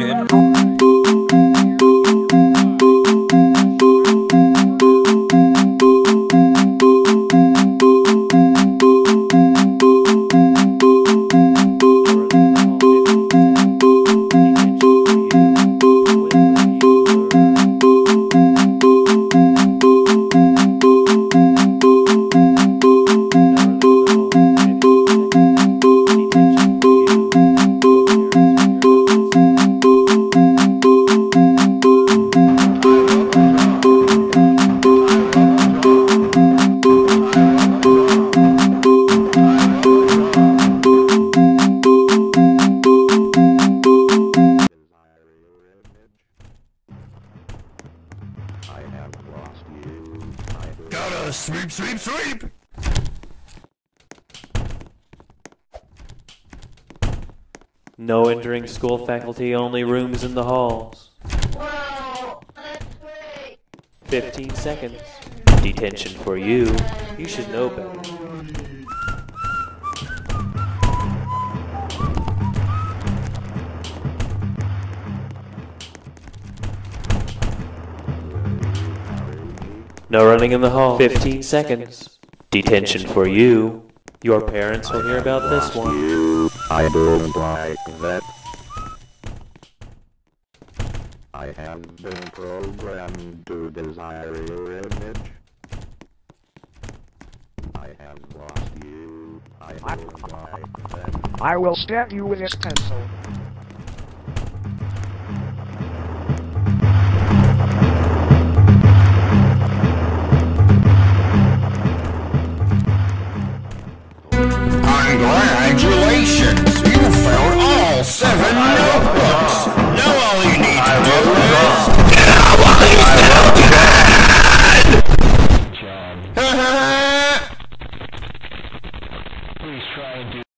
recorded. I have lost you. Gotta sweep, sweep, sweep! No entering school faculty, only rooms in the halls. 15 seconds. Detention for you. You should know better. No running in the hall. 15 seconds. Detention for you. Your parents will hear about this one. I don't like that. I have been programmed to desire your image. I have lost you. I don't like that. I will stab you with this pencil. Congratulations! You found all seven notebooks! Now all you need to I do is... Get out while you still can! Please try and do...